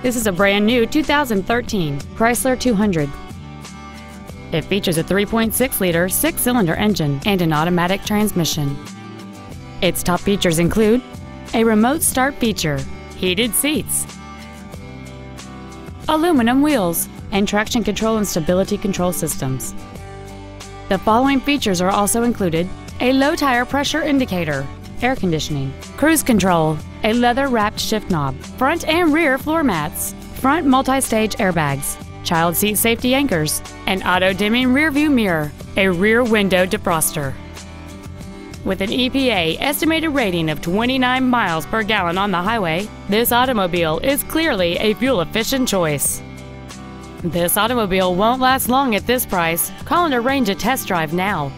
This is a brand new 2013 Chrysler 200. It features a 3.6-liter six-cylinder engine and an automatic transmission. Its top features include a remote start feature, heated seats, aluminum wheels, and traction control and stability control systems. The following features are also included a low tire pressure indicator, air conditioning, cruise control, a leather-wrapped shift knob, front and rear floor mats, front multi-stage airbags, child seat safety anchors, an auto-dimming rearview mirror, a rear window defroster. With an EPA estimated rating of 29 miles per gallon on the highway, this automobile is clearly a fuel-efficient choice. This automobile won't last long at this price. Call and arrange a test drive now.